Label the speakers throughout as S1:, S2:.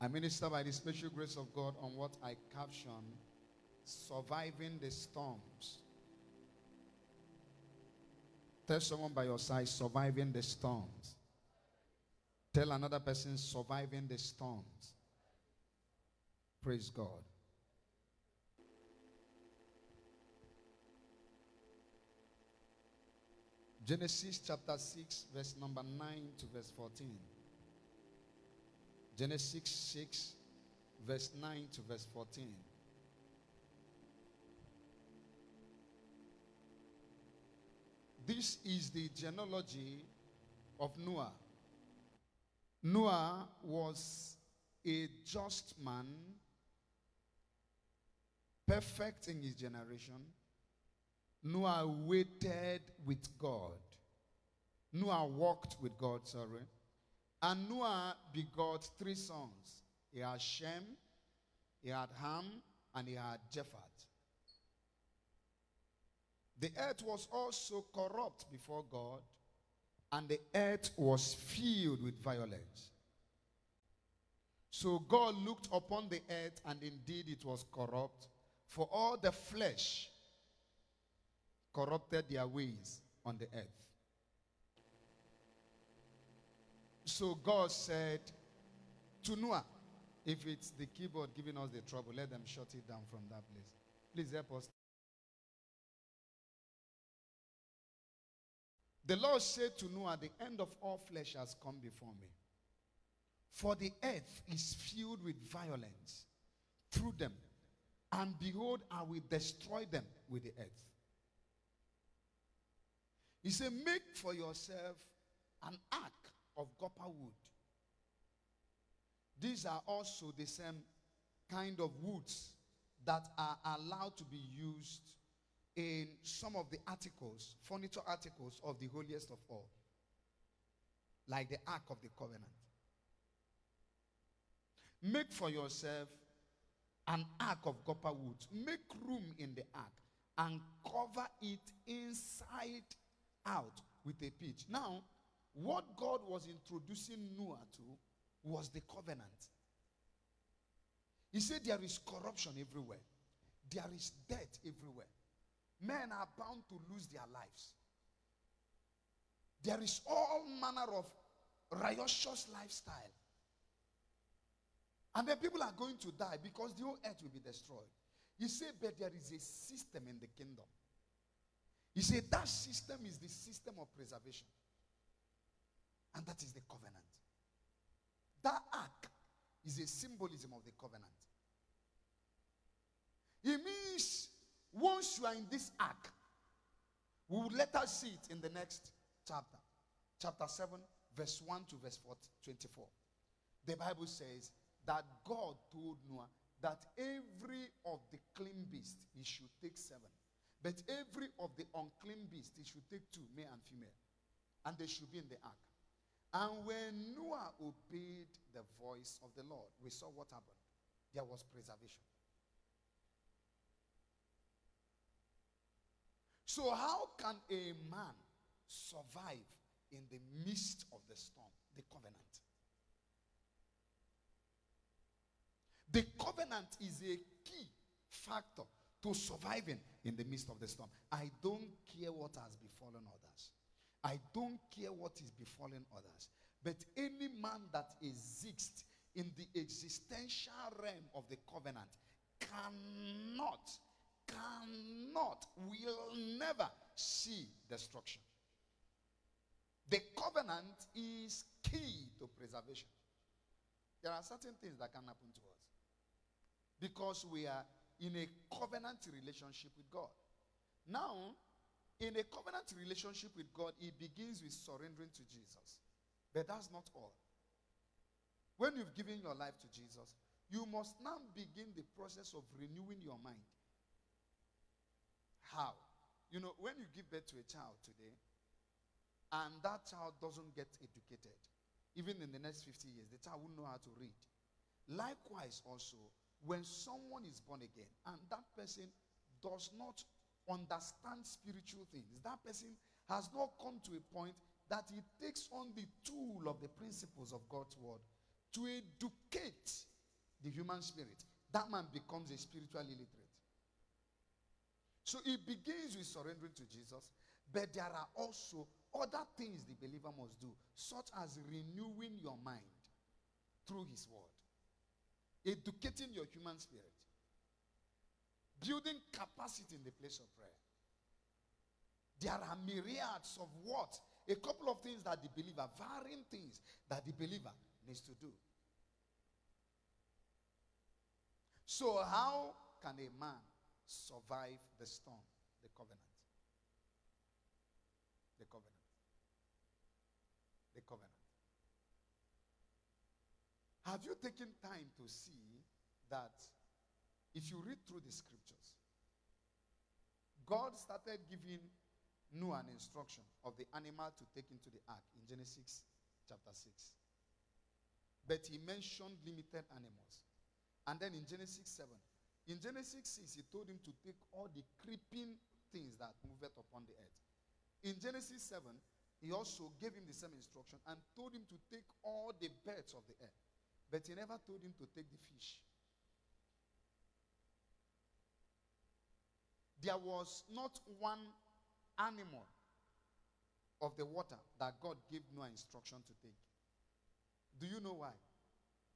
S1: I minister by the special grace of God on what I caption surviving the storms. Tell someone by your side, surviving the storms. Tell another person, surviving the storms. Praise God. Genesis chapter 6, verse number 9 to verse 14. Genesis 6, verse 9 to verse 14. This is the genealogy of Noah. Noah was a just man, perfect in his generation. Noah waited with God. Noah walked with God, sorry. And Noah begot three sons. He had Shem, he had Ham, and he had Japheth. The earth was also corrupt before God, and the earth was filled with violence. So God looked upon the earth, and indeed it was corrupt, for all the flesh corrupted their ways on the earth. So God said to Noah, if it's the keyboard giving us the trouble, let them shut it down from that place. Please help us. The Lord said to Noah, The end of all flesh has come before me. For the earth is filled with violence through them. And behold, I will destroy them with the earth. He said, Make for yourself an ark of gopher wood. These are also the same kind of woods that are allowed to be used in some of the articles, furniture articles of the holiest of all, like the Ark of the Covenant. Make for yourself an ark of gopher wood. Make room in the ark and cover it inside out with a pitch. Now, what God was introducing Noah to was the covenant. He said there is corruption everywhere, there is death everywhere. Men are bound to lose their lives. There is all manner of riotous lifestyle. And then people are going to die because the whole earth will be destroyed. He said, but there is a system in the kingdom. He said that system is the system of preservation. And that is the covenant. That ark is a symbolism of the covenant. It means once you are in this ark, we will let us see it in the next chapter. Chapter 7, verse 1 to verse 4, 24. The Bible says that God told Noah that every of the clean beasts he should take seven. But every of the unclean beasts he should take two, male and female. And they should be in the ark. And when Noah obeyed the voice of the Lord, we saw what happened. There was preservation. So, how can a man survive in the midst of the storm? The covenant. The covenant is a key factor to surviving in the midst of the storm. I don't care what has befallen others. I don't care what is befalling others. But any man that exists in the existential realm of the covenant cannot, cannot, will never see destruction. The covenant is key to preservation. There are certain things that can happen to us because we are in a covenant relationship with God. Now, in a covenant relationship with God, it begins with surrendering to Jesus. But that's not all. When you've given your life to Jesus, you must now begin the process of renewing your mind. How? You know, when you give birth to a child today, and that child doesn't get educated, even in the next 50 years, the child won't know how to read. Likewise, also, when someone is born again and that person does not understand spiritual things, that person has not come to a point that he takes on the tool of the principles of God's word to educate the human spirit, that man becomes a spiritual illiterate. So it begins with surrendering to Jesus, but there are also other things the believer must do, such as renewing your mind through his word, educating your human spirit, building capacity in the place of prayer. There are myriads of what? A couple of things that the believer, varying things that the believer needs to do. So, how can a man survive the storm? The covenant. The covenant. The covenant. Have you taken time to see that if you read through the scriptures, God started giving Noah an instruction of the animal to take into the ark in Genesis chapter 6. But he mentioned limited animals. And then in Genesis 7, in Genesis 6, he told him to take all the creeping things that moved upon the earth. In Genesis 7, he also gave him the same instruction and told him to take all the birds of the earth. But he never told him to take the fish. There was not one animal of the water that God gave no instruction to take. Do you know why?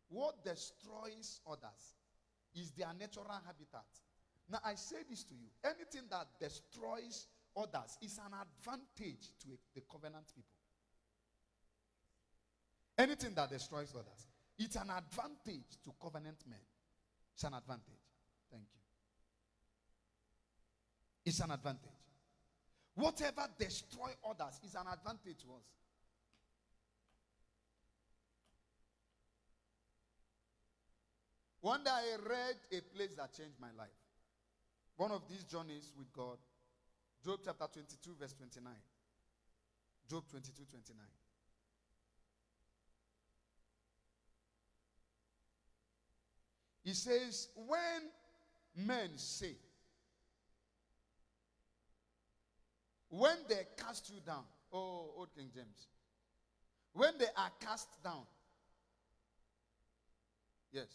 S1: What destroys others is their natural habitat. Now, I say this to you anything that destroys others is an advantage to the covenant people. Anything that destroys others, it's an advantage to covenant men. It's an advantage. Thank you. It's an advantage. Whatever destroy others is an advantage to us. One day I read a place that changed my life. One of these journeys with God. Job chapter 22, verse 29. Job 22, 29. He says, When men say, when they cast you down, oh, old King James, when they are cast down, yes,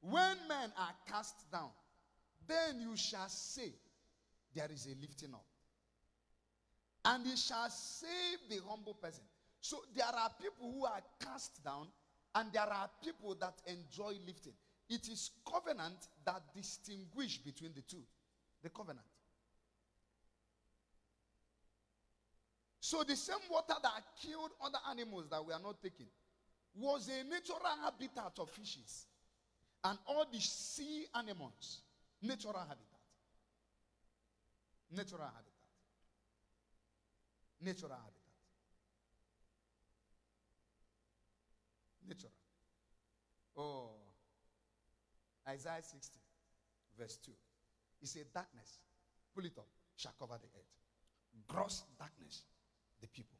S1: when men are cast down, then you shall say, There is a lifting up. And he shall save the humble person. So there are people who are cast down, and there are people that enjoy lifting. It is covenant that distinguish between the two. The covenant. So the same water that killed other animals that we are not taking was a natural habitat of fishes and all the sea animals. Natural habitat. Natural habitat. Natural habitat. Natural. Oh. Isaiah 60, verse 2. He said, Darkness, pull it up, shall cover the earth. Gross darkness, the people.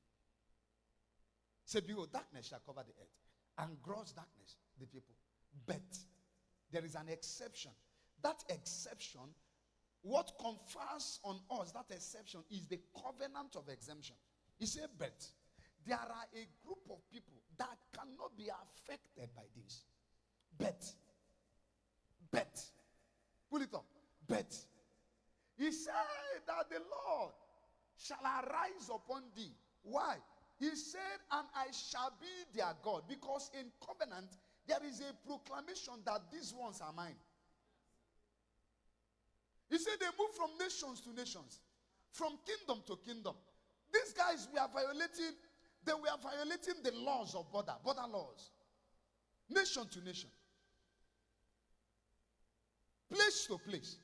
S1: Say, Behold, darkness shall cover the earth, and gross darkness, the people. But there is an exception. That exception, what confers on us, that exception is the covenant of exemption. He said, but there are a group of people that cannot be affected by this. But, but, pull it up. But, he said that the Lord shall arise upon thee. Why? He said, and I shall be their God. Because in covenant, there is a proclamation that these ones are mine. He said they move from nations to nations, from kingdom to kingdom. These guys we are violating, they were violating the laws of border, border laws, nation to nation, place to place.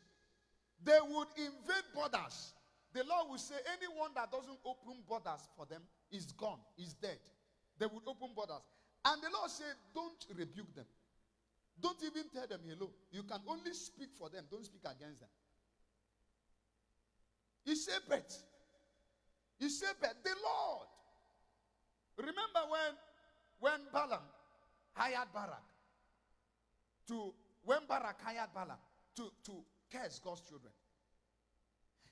S1: They would invade borders. The law will say anyone that doesn't open borders for them is gone, is dead. They would open borders. And the Lord said, Don't rebuke them. Don't even tell them hello. You can only speak for them, don't speak against them. He said, But, he said, But the Lord. Remember when, when Balaam hired Barak to, when Barak hired Balaam to, to curse God's children,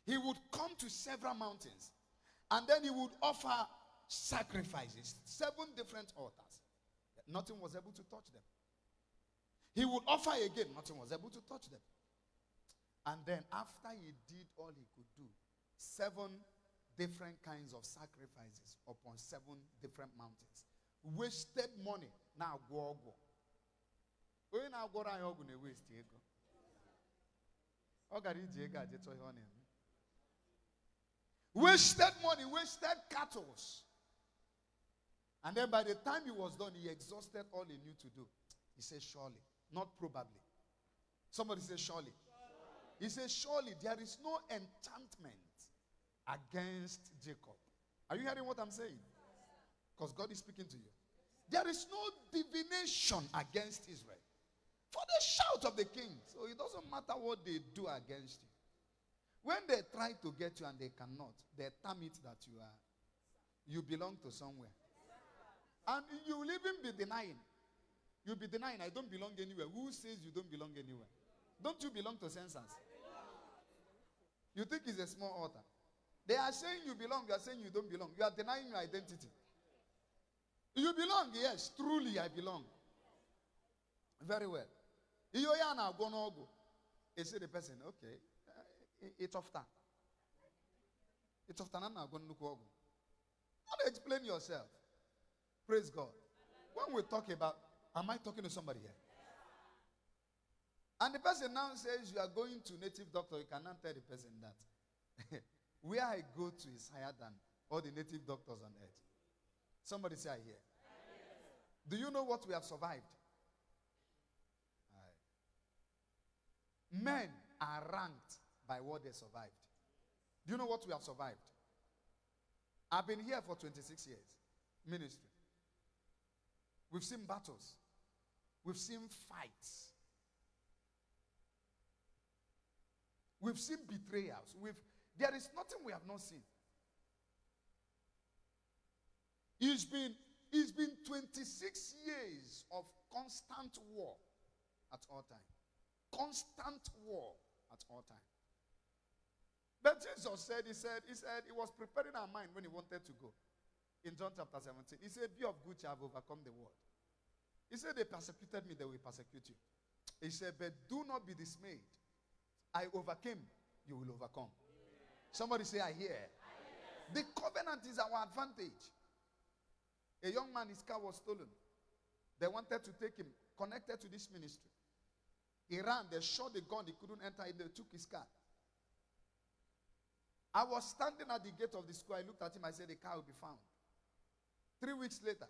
S1: he would come to several mountains and then he would offer sacrifices, seven different altars. Nothing was able to touch them. He would offer again. Nothing was able to touch them. And then, after he did all he could do, seven different kinds of sacrifices upon seven different mountains. Wasted money. Now, go, go. Onye na-agwọrọ anyị ọgwụ na-ewesti ego. Ọ gara ego ihe ọ na-eme. Wasted money, wasted cattle. And then by the time he was done, he exhausted all he knew to do. He said, Surely, not probably. Somebody say, Surely. He says, Surely there is no enchantment against Jacob. Are you hearing what I'm saying? Because God is speaking to you. There is no divination against Israel. For the shout of the king. So it doesn't matter what they do against you. When they try to get you and they cannot, they term it that you are you belong to somewhere. And you will even be denying. You'll be denying, I don't belong anywhere. Who says you don't belong anywhere? Don't you belong to census? You think it's a small altar. They are saying you belong, you are saying you don't belong. You are denying your identity. You belong, yes, truly I belong. Very well. You are now going to go. You say the person, okay, of time. I'm not going to go. Not explain yourself. Praise God. When we talk about, am I talking to somebody here? And the person now says you are going to native doctor. You cannot tell the person that where I go to is higher than all the native doctors on earth. Somebody say I hear. Do you know what we have survived? Men are ranked by what they survived. Do you know what we have survived? I've been here for 26 years, ministry. We've seen battles, we've seen fights, we've seen betrayals. We've, there is nothing we have not seen. It's been, it's been 26 years of constant war at all times constant war at all times. Jesus said, He said, He said, He was preparing our mind when He wanted to go. In John chapter 17, He said, Be of good cheer, I have overcome the world. He said, They persecuted me, they will persecute you. He said, But do not be dismayed. I overcame, you will overcome. Somebody say, I hear. The covenant is our advantage. A young man, his car was stolen. They wanted to take him, connected to this ministry. He ran, they shot the gun, he couldn't enter, they took his car. I was standing at the gate of the school. I looked at him, I said, The car will be found. Three weeks later,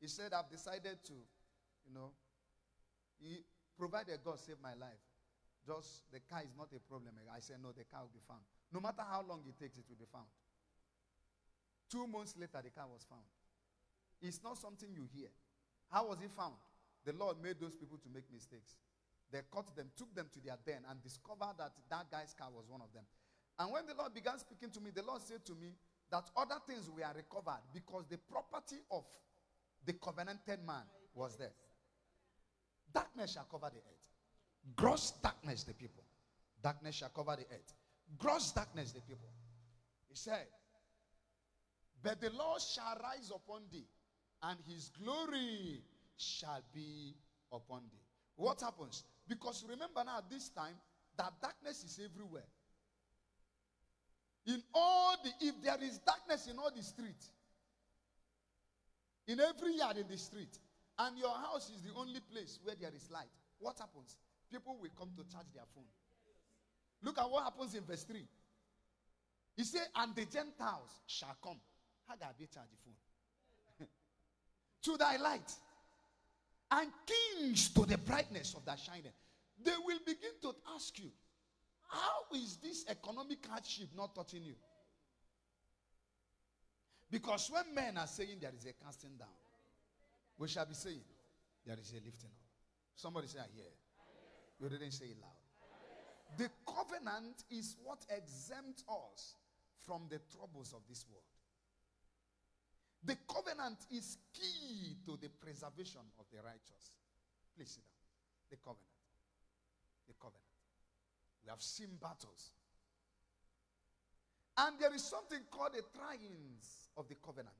S1: he said, I've decided to, you know, he provided God saved my life. Just the car is not a problem. I said, No, the car will be found. No matter how long it takes, it will be found. Two months later, the car was found. It's not something you hear. How was it found? The Lord made those people to make mistakes. They caught them, took them to their den, and discovered that that guy's car was one of them. And when the Lord began speaking to me, the Lord said to me that other things were recovered because the property of the covenanted man was there. Darkness shall cover the earth. Gross darkness, the people. Darkness shall cover the earth. Gross darkness, the people. He said, But the Lord shall rise upon thee, and his glory shall be upon thee. What happens? Because remember now, at this time, that darkness is everywhere. In all the, if there is darkness in all the street, in every yard in the street, and your house is the only place where there is light, what happens? People will come to charge their phone. Look at what happens in verse 3. He said, And the Gentiles shall come. How do they charge the phone? to thy light and kings to the brightness of thy shining. They will begin to ask you, how is this economic hardship not touching you? Because when men are saying there is a casting down, we shall be saying there is a lifting up. Somebody say, I hear. You didn't say it loud. The covenant is what exempts us from the troubles of this world. The covenant is key to the preservation of the righteous. Please sit down. The covenant. The covenant. We have seen battles. And there is something called the triumphs of the covenant.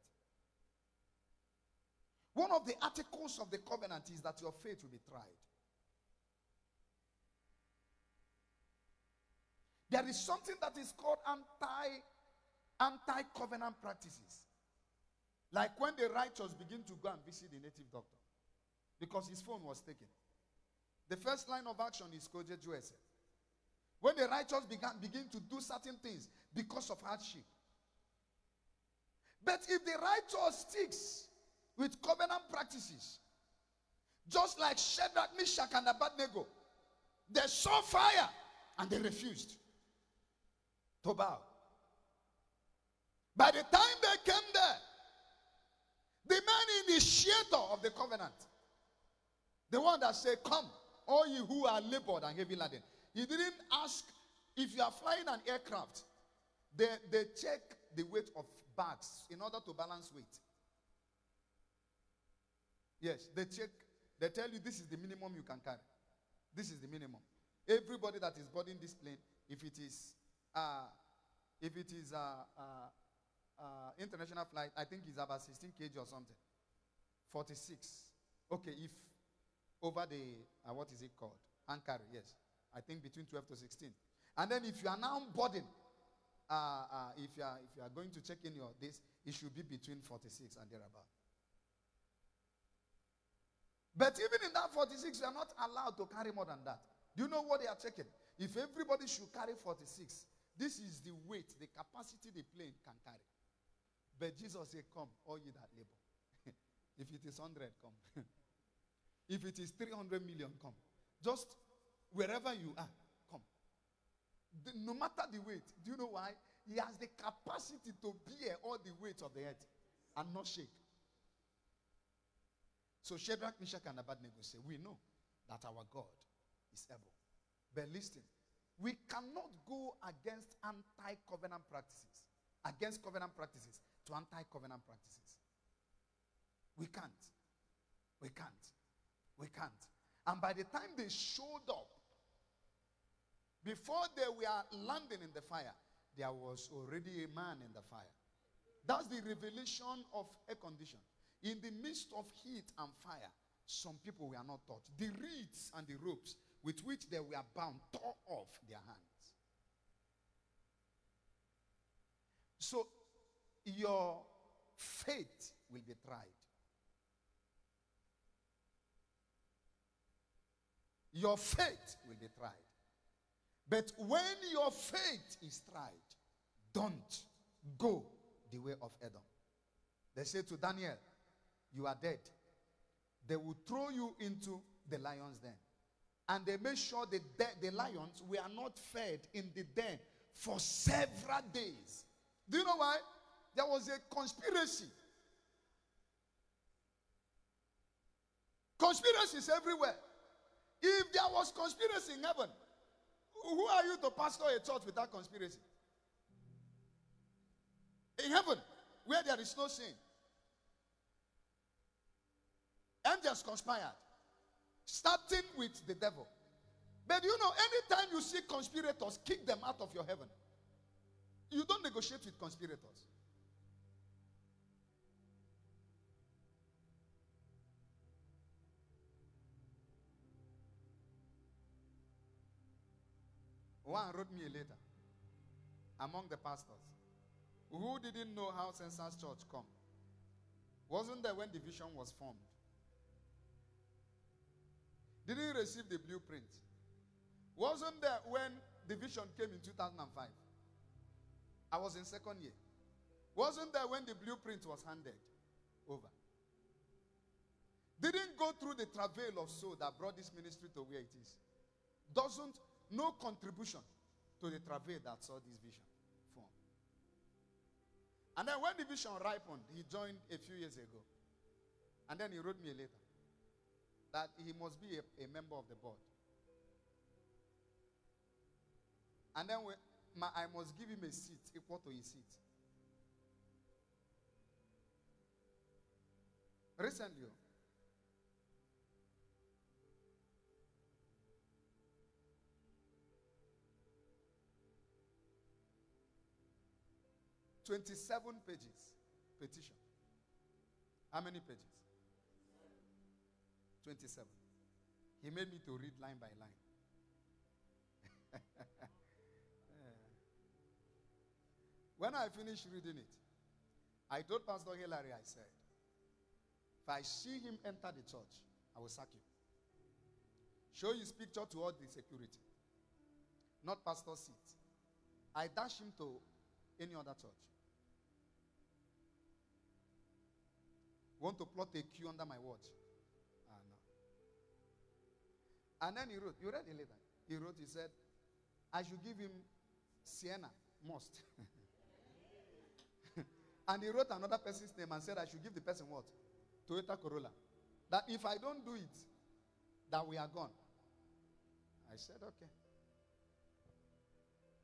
S1: One of the articles of the covenant is that your faith will be tried. There is something that is called anti anti covenant practices. Like when the righteous begin to go and visit the native doctor because his phone was taken. The first line of action is Koje Juese. When the righteous began, begin to do certain things because of hardship. But if the righteous sticks with covenant practices, just like Shadrach, Meshach, and Abednego, they saw fire and they refused to bow. By the time they came there, the man initiator of the covenant, the one that said, Come, all you who are labored and heavy laden. He didn't ask if you are flying an aircraft, they, they check the weight of bags in order to balance weight. Yes, they check, they tell you this is the minimum you can carry. This is the minimum. Everybody that is boarding this plane, if it is uh, if it is uh, uh, uh, international flight, I think it's about 16 kg or something. 46. Okay, if over the, uh, what is it called? Anchor, yes. I think between 12 to 16. And then if you are now boarding, uh, uh, if, you are, if you are going to check in your this, it should be between 46 and thereabout. But even in that 46, you are not allowed to carry more than that. Do you know what they are checking? If everybody should carry 46, this is the weight, the capacity the plane can carry. But Jesus said, Come, all you that labor. if it is 100, come. if it is 300 million, come. Just wherever you are, come. The, no matter the weight. Do you know why? He has the capacity to bear all the weight of the earth and not shake. So Shadrach, Meshach, and Abednego say, We know that our God is able. But listen, we cannot go against anti covenant practices, against covenant practices to anti covenant practices. We can't. We can't. We can't. And by the time they showed up, before they were landing in the fire, there was already a man in the fire. That's the revelation of a condition. In the midst of heat and fire, some people were not touched. The reeds and the ropes with which they were bound tore off their hands. So your faith will be tried. Your faith will be tried. But when your faith is tried, don't go the way of Edom. They say to Daniel, You are dead. They will throw you into the lion's den. And they made sure the, the lions were not fed in the den for several days. Do you know why? There was a conspiracy. Conspiracies everywhere. If there was conspiracy in heaven, who are you to pastor a church without conspiracy? In heaven, where there is no sin, angels conspired, starting with the devil. But you know, anytime you see conspirators, kick them out of your heaven. You don't negotiate with conspirators. One wrote me a letter among the pastors who didn't know how census church come. Wasn't there when the vision was formed? Didn't receive the blueprint. Wasn't there when the vision came in 2005? I was in second year. Wasn't there when the blueprint was handed over? Didn't go through the travail of soul that brought this ministry to where it is. Doesn't no contribution to the travail that saw this vision form. And then when the vision ripened, he joined a few years ago. And then he wrote me a letter that he must be a, a member of the board. And then we, my, I must give him a seat equal to his seat. Recently, 27 pages petition. How many pages? 27. He made me to read line by line. When I finished reading it, I told Pastor Hilary, I said, if I see him enter the church, I will sack you. Show his picture to all the security, not pastor seat. I dash him to any other church. Want to plot a queue under my watch? Ah, no. And then he wrote, you read it later. He wrote, he said, I should give him Sienna, must. and he wrote another person's name and said, I should give the person what? Toyota Corolla. That if I don't do it, that we are gone. I said, okay.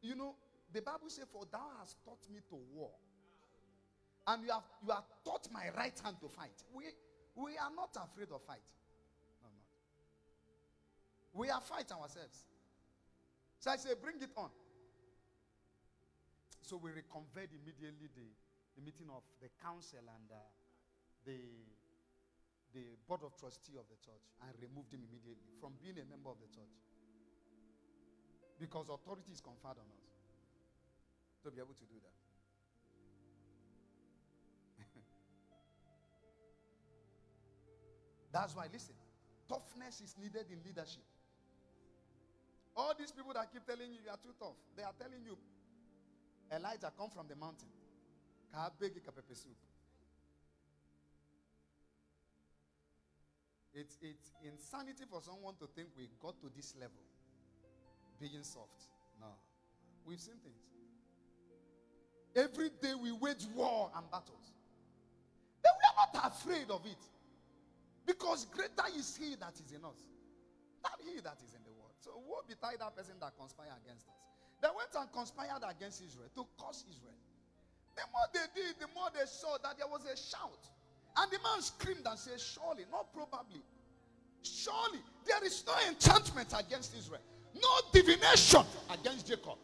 S1: You know, the Bible says, For thou hast taught me to war. And you have you have taught my right hand to fight. We we are not afraid of fight. No, no. We are fight ourselves. So I say, bring it on. So we reconvened immediately the, the meeting of the council and uh, the the board of trustee of the church and removed him immediately from being a member of the church. Because authority is conferred on us to be able to do that. That's why, listen, toughness is needed in leadership. All these people that keep telling you you are too tough, they are telling you, Elijah, come from the mountain. It's, it's insanity for someone to think we got to this level being soft. No. We've seen things. Every day we wage war and battles. But we are not afraid of it. Because greater is he that is in us than he that is in the world. So woe betide that person that conspired against us. They went and conspired against Israel to curse Israel. The more they did, the more they saw that there was a shout. And the man screamed and said, Surely, not probably. Surely, there is no enchantment against Israel, no divination against Jacob.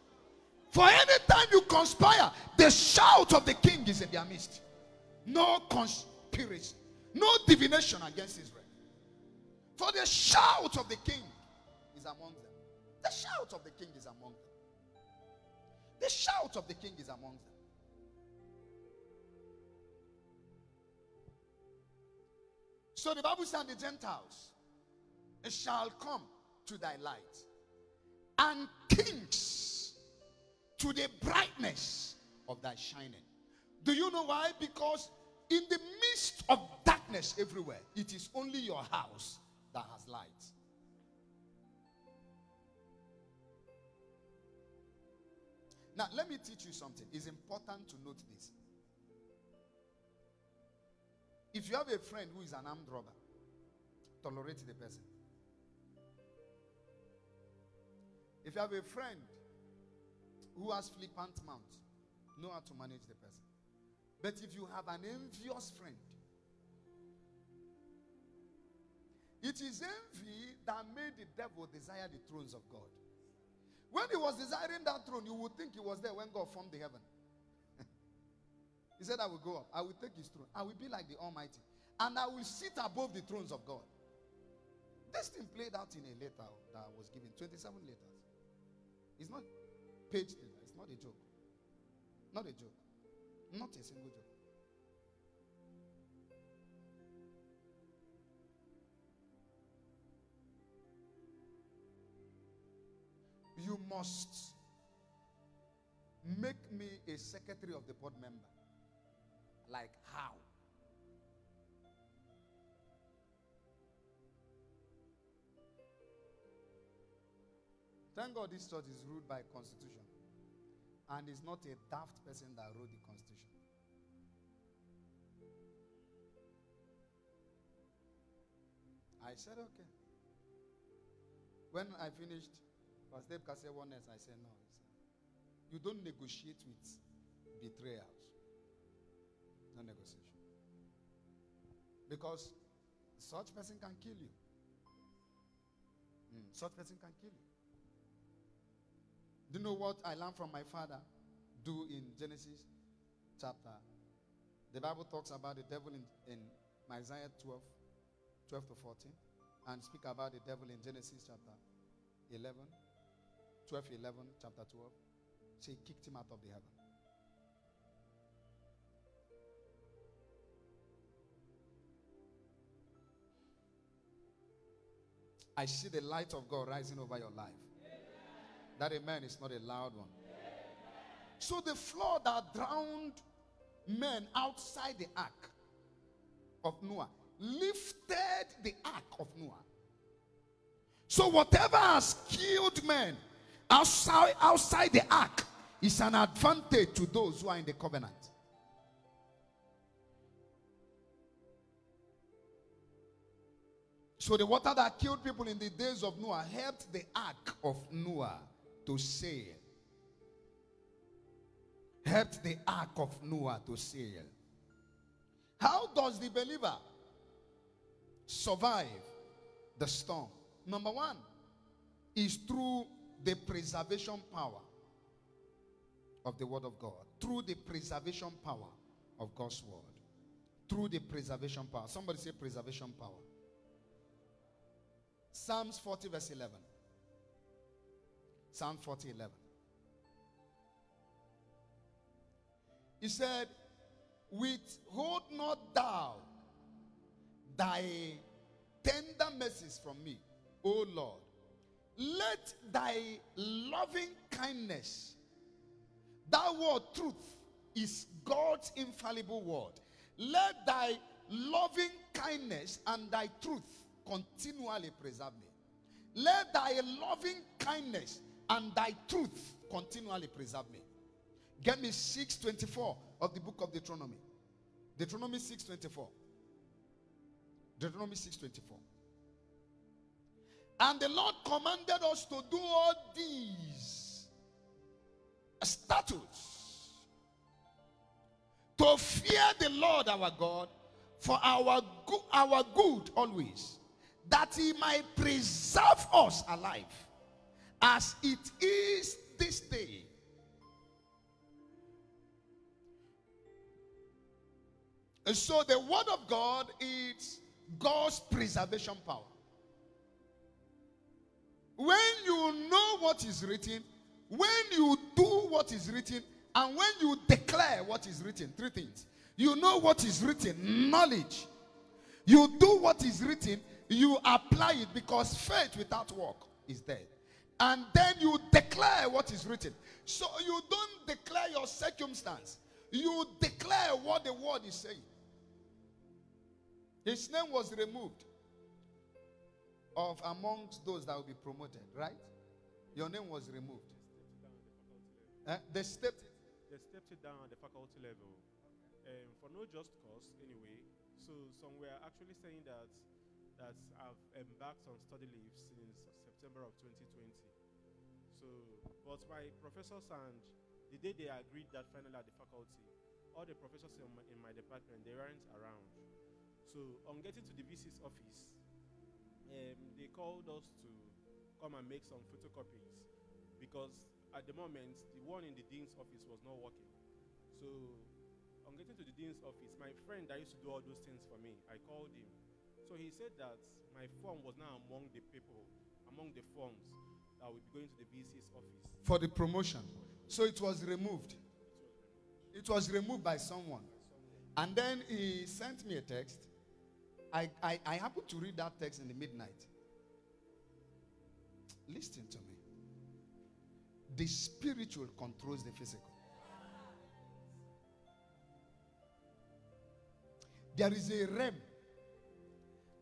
S1: For any time you conspire, the shout of the king is in their midst. No conspiracy, no divination against Israel. For the shout of the king is among them. The shout of the king is among them. The shout of the king is among them. So the Bible says, the Gentiles shall come to thy light, and kings to the brightness of thy shining. Do you know why? Because in the darkness everywhere, it is only your house that has light. Now, let me teach you something. It's important to note this. If you have a friend who is an armed robber, tolerate the person. If you have a friend who has flippant mouth, know how to manage the person. But if you have an envious friend, it is envy that made the devil desire the thrones of God. When he was desiring that throne, you would think he was there when God formed the heaven. he said, I will go up, I will take his throne, I will be like the Almighty, and I will sit above the thrones of God. This thing played out in a letter that was given 27 letters. It's not page it's not a joke. Not a joke. Not a single joke. Must make me a secretary of the board member. Like how? Thank God this church is ruled by constitution. And it's not a daft person that wrote the constitution. I said, okay. When I finished, Pastor Dave said one I said, no. You don't negotiate with betrayals. No negotiation. Because such person can kill you. Mm, such person can kill you. Do you know what I learned from my father? Do in Genesis chapter. The Bible talks about the devil in, in Isaiah 12, 12 to 14, and speak about the devil in Genesis chapter 11, 12 11, chapter 12. So he kicked him out of the heaven. I see the light of God rising over your life. Amen. That amen is not a loud one. Amen. So the flood that drowned men outside the ark of Noah lifted the ark of Noah. So whatever has killed men outside, outside the ark is an advantage to those who are in the covenant. So the water that killed people in the days of Noah helped the ark of Noah to sail. Helped the ark of Noah to sail. How does the believer survive the storm? Number one is through the preservation power of the Word of God. Through the preservation power of God's Word. Through the preservation power. Somebody say preservation power. Psalms 40, verse 11. Psalm 40, 11. He said, Withhold not thou thy tender mercies from me, O Lord. Let thy loving kindness, that word truth is God's infallible word. Let thy loving kindness and thy truth continually preserve me. Let thy loving kindness and thy truth continually preserve me. Get me 624 of the book of Deuteronomy. Deuteronomy 624. Deuteronomy 624. And the Lord commanded us to do all these statutes to fear the Lord our God for our, go- our good always that he might preserve us alive as it is this day. And so the word of God is God's preservation power. When you know what is written, when you do what is written, and when you declare what is written, three things. You know what is written, knowledge. You do what is written, you apply it because faith without work is dead. And then you declare what is written. So you don't declare your circumstance, you declare what the word is saying. His name was removed of amongst those that will be promoted, right? Your name was removed. Eh? They stepped.
S2: They stepped it down at the faculty level um, for no just cause, anyway. So some were actually saying that that I've embarked on study leave since September of 2020. So, but my professors and the day they agreed that finally at the faculty, all the professors in my, in my department they weren't around. So on getting to the VC's office, um, they called us to come and make some photocopies because at the moment the one in the dean's office was not working. So on getting to the dean's office, my friend that used to do all those things for me, I called him. So he said that my form was now among the people, among the forms that will be going to the VC's office.
S1: for the promotion. So it was removed. It was removed by someone. And then he sent me a text. I, I, I happened to read that text in the midnight. Listen to me. The spiritual controls the physical. There is a realm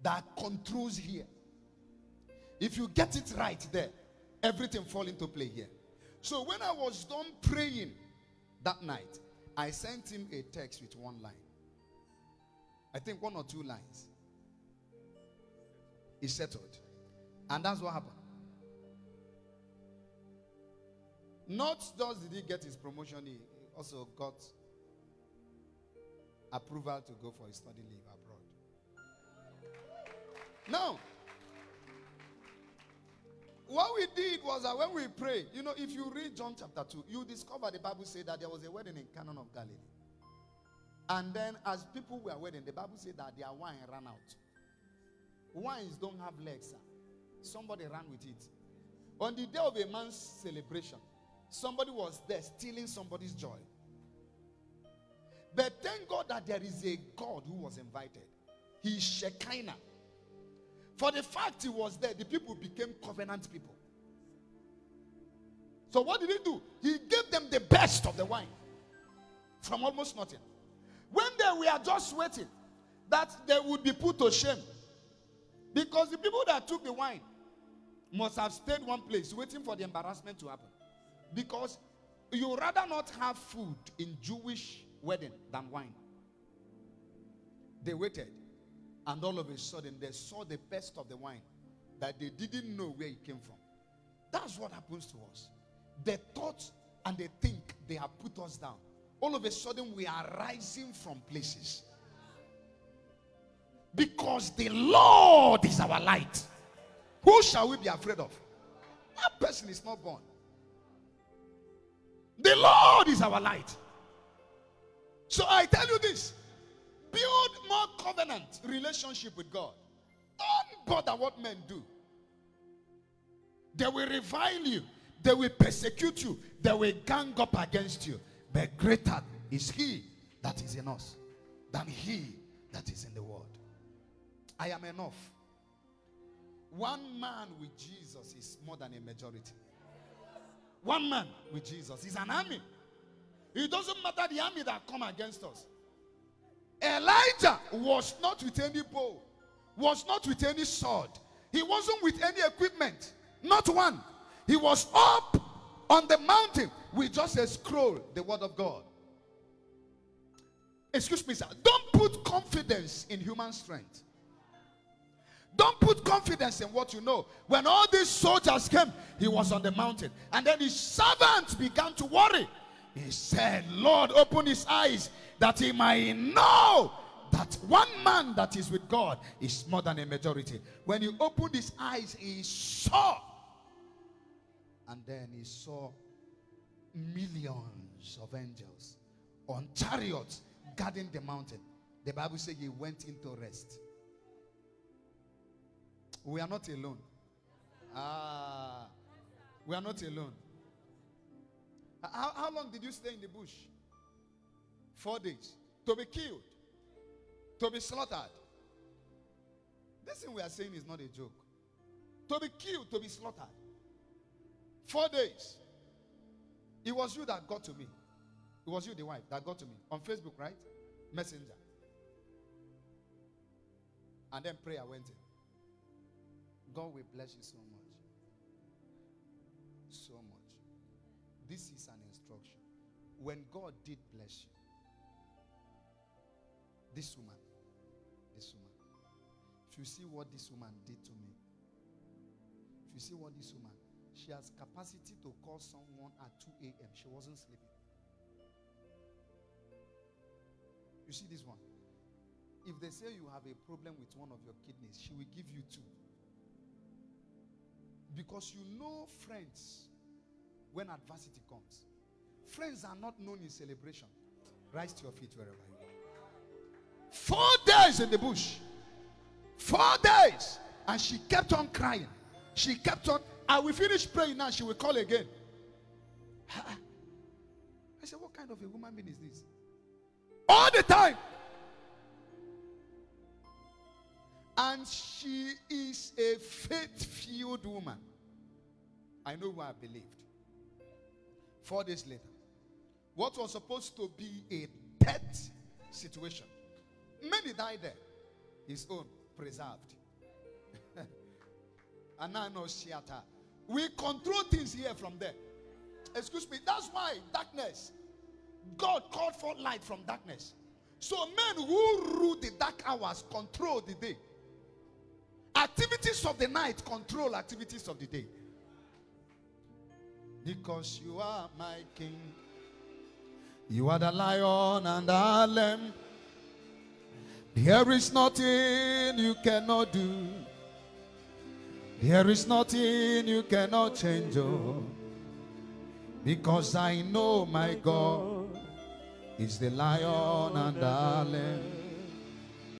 S1: that controls here. If you get it right there, everything fall into play here. So when I was done praying that night, I sent him a text with one line. I think one or two lines. He settled. And that's what happened. Not just did he get his promotion, he also got approval to go for his study leave abroad. Now, what we did was that when we prayed, you know, if you read John chapter 2, you discover the Bible said that there was a wedding in Canaan of Galilee. And then, as people were wedding, the Bible said that their wine ran out. Wines don't have legs, sir. Somebody ran with it. On the day of a man's celebration, somebody was there stealing somebody's joy. But thank God that there is a God who was invited. He is Shekinah. For the fact he was there, the people became covenant people. So what did he do? He gave them the best of the wine from almost nothing. When they were just waiting that they would be put to shame. Because the people that took the wine must have stayed one place waiting for the embarrassment to happen. Because you rather not have food in Jewish wedding than wine. They waited, and all of a sudden they saw the best of the wine that they didn't know where it came from. That's what happens to us. They thought and they think they have put us down. All of a sudden, we are rising from places. Because the Lord is our light. Who shall we be afraid of? That person is not born. The Lord is our light. So I tell you this build more covenant relationship with God. Don't bother what men do. They will revile you, they will persecute you, they will gang up against you. But greater is He that is in us than He that is in the world. I am enough. One man with Jesus is more than a majority. One man with Jesus is an army. It doesn't matter the army that come against us. Elijah was not with any bow, was not with any sword. He wasn't with any equipment. Not one. He was up on the mountain with just a scroll, the word of God. Excuse me, sir. Don't put confidence in human strength. Don't put confidence in what you know. When all these soldiers came, he was on the mountain. And then his servants began to worry. He said, Lord, open his eyes that he might know that one man that is with God is more than a majority. When he opened his eyes, he saw. And then he saw millions of angels on chariots guarding the mountain. The Bible says he went into rest. We are not alone. Ah, we are not alone. How, how long did you stay in the bush? Four days. To be killed, to be slaughtered. This thing we are saying is not a joke. To be killed, to be slaughtered. Four days. It was you that got to me. It was you, the wife, that got to me on Facebook, right? Messenger. And then prayer went in. God will bless you so much. So much. This is an instruction. When God did bless you, this woman, this woman, if you see what this woman did to me, if you see what this woman, she has capacity to call someone at 2 a.m. She wasn't sleeping. You see this one? If they say you have a problem with one of your kidneys, she will give you two. Because you know friends when adversity comes. Friends are not known in celebration. Rise to your feet wherever you are. Four days in the bush. Four days. And she kept on crying. She kept on. I will finish praying now. She will call again. I said, What kind of a woman being is this? All the time. And she is a faith filled woman. I know who I believed. Four days later, what was supposed to be a death situation, many died there. His own preserved. and now no theater. We control things here from there. Excuse me. That's why darkness. God called for light from darkness. So men who rule the dark hours control the day. Activities of the night control activities of the day. Because you are my king. You are the lion and the lamb. There is nothing you cannot do. There is nothing you cannot change. Oh. Because I know my God is the lion and the lamb.